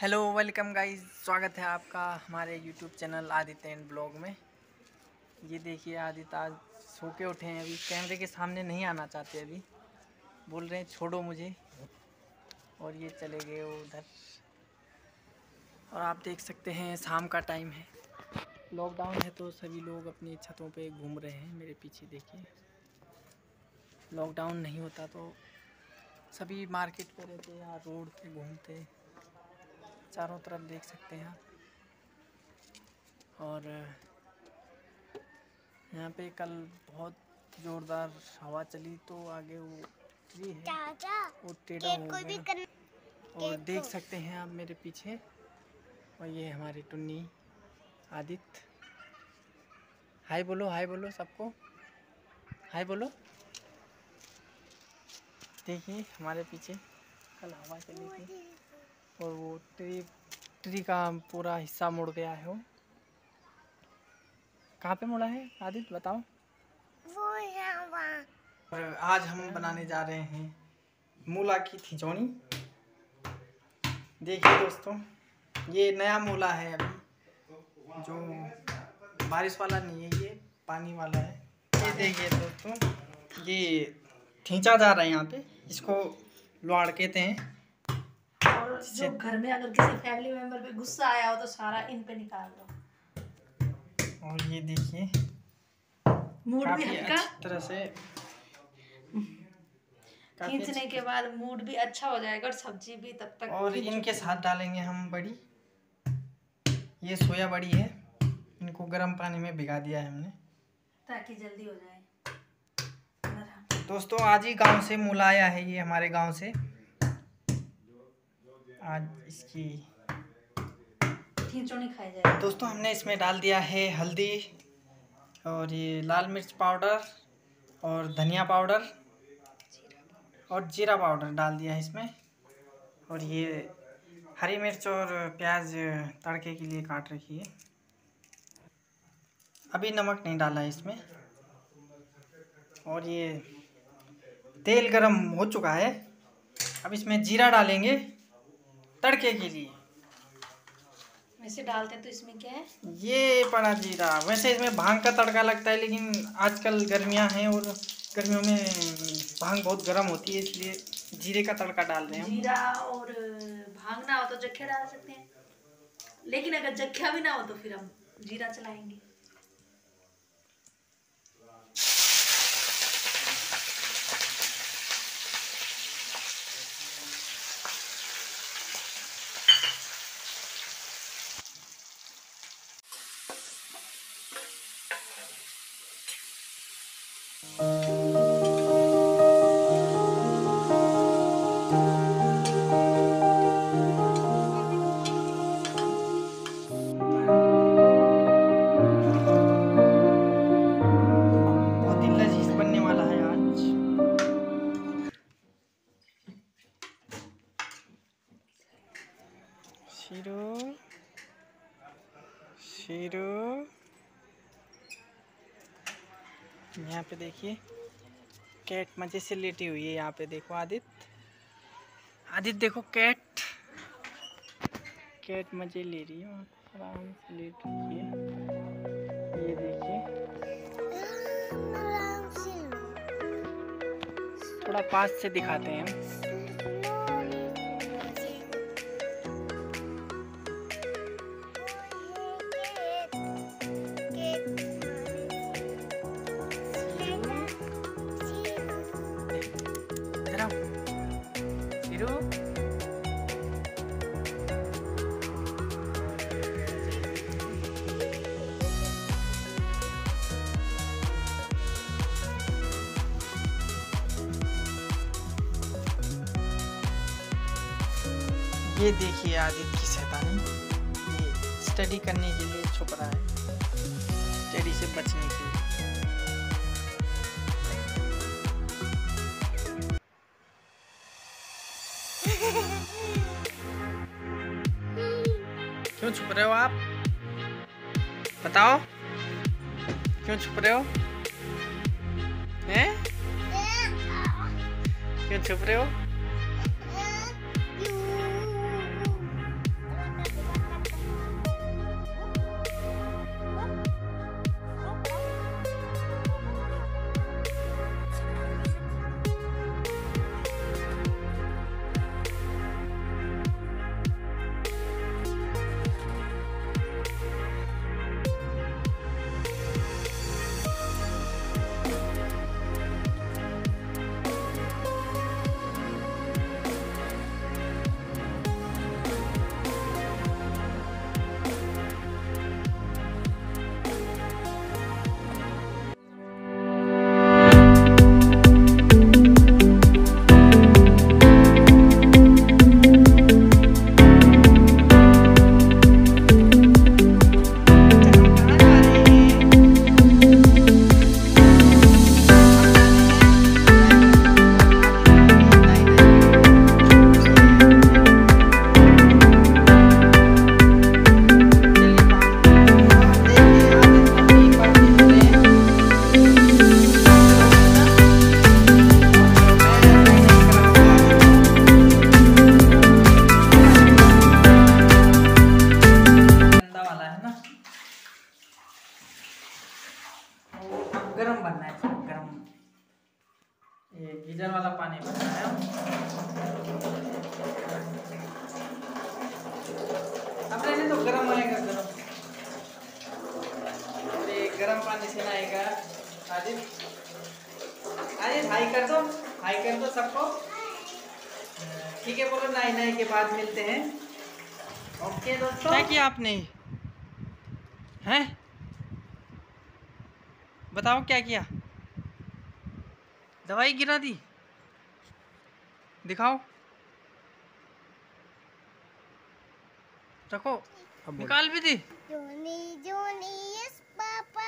Hello welcome guys स्वागत है आपका हमारे YouTube channel Aditya and blog में। ये देखिए आदित्य, आज सो के उठे हैं अभी। कैमरे के सामने नहीं आना चाहते अभी। बोल रहे हैं, छोड़ो मुझे। और ये चले गए उधर। और आप देख सकते हैं, शाम का टाइम है। लॉकडाउन है तो सभी लोग अपनी छतों पे घूम रहे हैं, मेरे पीछे देखिए। लॉकडाउन नहीं होता तो सभी मार्केट पे रहते या रोड पे घूमते। चारों तरफ़ देख सकते हैं और यहाँ पे कल बहुत ज़ोरदार हवा चली तो आगे वो ट्री है। वो टेढ़ा हो गया। और देख सकते हैं आप मेरे पीछे। और ये हमारे टुन्नी आदित्य। हाय बोलो हाय बोलो सबको। हाय बोलो। देखिए हमारे पीछे कल हवा चली थी। और वो ट्री ट्री का पूरा हिस्सा मुड़ गया है वो। कहाँ पे मुड़ा है? आदित्य बताओ। वो है और आज हम बनाने जा रहे हैं मूला की खिचौनी। देखिए दोस्तों ये नया मूला है अभी। जो बारिश वाला नहीं है ये पानी वाला है। ये देखिए दोस्तों ये खींचा जा रहा है यहाँ पे। इसको लुआड़ कहते हैं। और जो घर में अगर किसी फैमिली मेंबर पे गुस्सा आया हो तो सारा इन पे निकाल दो और ये देखिए मूड भी हल्का। तरह से खींचने के बाद मूड भी अच्छा हो जाएगा और सब्ज़ी भी तब तक और इनके साथ डालेंगे हम बड़ी। ये सोया बड़ी है। इनको गर्म पानी में भिगा दिया है हमने। ताकि जल्दी हो जाए। दोस्तों आज ही गाँव से मूला आया है ये हमारे गाँव से। आज इसकी खाई जाए। दोस्तों हमने इसमें डाल दिया है हल्दी और ये लाल मिर्च पाउडर और धनिया पाउडर और जीरा पाउडर डाल दिया है इसमें। और ये हरी मिर्च और प्याज तड़के के लिए काट रखी है। अभी नमक नहीं डाला है इसमें। और ये तेल गरम हो चुका है। अब इसमें जीरा डालेंगे। तड़के के लिए। वैसे डालते तो इसमें क्या है? ये पड़ा जीरा। वैसे इसमें भाँग का तड़का लगता है लेकिन आजकल गर्मियाँ हैं और गर्मियों में भाँग बहुत गर्म होती है इसलिए जीरे का तड़का डाल रहे हैं जीरा और भाँग ना हो तो जख्या डाल सकते हैं। लेकिन अगर जख्या भी ना हो तो फिर हम जीरा चलाएँगे। शीरो शीरो यहाँ पे देखिए कैट मज़े से लेटी हुई है यहाँ पे देखो आदित्य। आदित्य देखो कैट कैट मज़े ले रही है आराम से लेट रही है। ये देखिए। थोड़ा पास से दिखाते हैं। हम ये देखिए आदित्य की शैतानी। ये स्टडी करने के लिए छुप रहा है। स्टडी से बचने के लिए। क्यों छुप रहे हो आप? बताओ। क्यों छुप रहे हो? हैं? क्यों छुप रहे हो? पानी बनाया। अब रहने तो गर्म आएगा, गर्म। अरे, गर्म पानी से नहाएगा आदित आदित हाई कर दो, हाई कर दो सबको। ठीक है, बोलो नहाई नहाई के बाद मिलते हैं। ओके दोस्तों। क्या किया आपने? हैं? बताओ क्या किया? दवाई गिरा दी। दिखाओ। रखो। निकाल भी दी। जोनी जोनी यस पापा